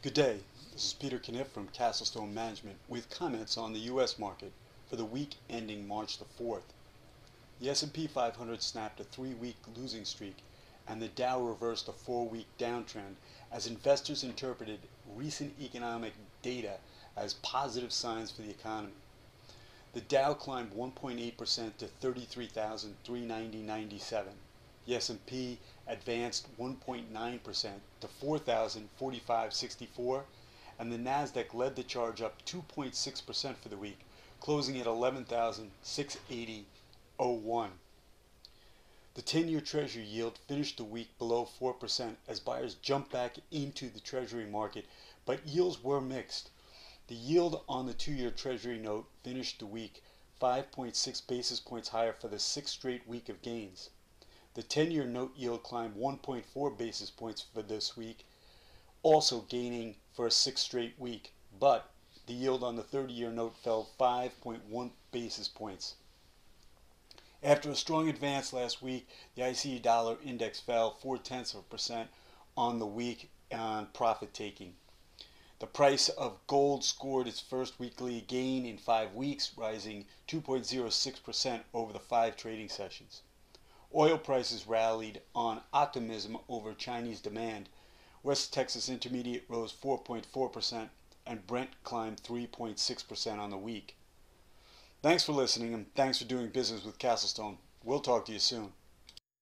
Good day. This is Peter Kniff from Castlestone Management with comments on the U.S. market for the week ending March the 4th. The S&P 500 snapped a three-week losing streak and the Dow reversed a four-week downtrend as investors interpreted recent economic data as positive signs for the economy. The Dow climbed 1.8% to 33,390.97. The S&P advanced 1.9% to 4,045.64 and the Nasdaq led the charge up 2.6% for the week, closing at 11,680.01. The 10-year Treasury yield finished the week below 4% as buyers jumped back into the Treasury market, but yields were mixed. The yield on the 2-year Treasury note finished the week 5.6 basis points higher for the sixth straight week of gains. The 10 year note yield climbed 1.4 basis points for this week, also gaining for a sixth straight week, but the yield on the 30 year note fell 5.1 basis points. After a strong advance last week, the ICE dollar index fell 4 tenths of a percent on the week on profit taking. The price of gold scored its first weekly gain in five weeks, rising 2.06% over the five trading sessions. Oil prices rallied on optimism over Chinese demand. West Texas Intermediate rose 4.4% and Brent climbed 3.6% on the week. Thanks for listening and thanks for doing business with Castlestone. We'll talk to you soon.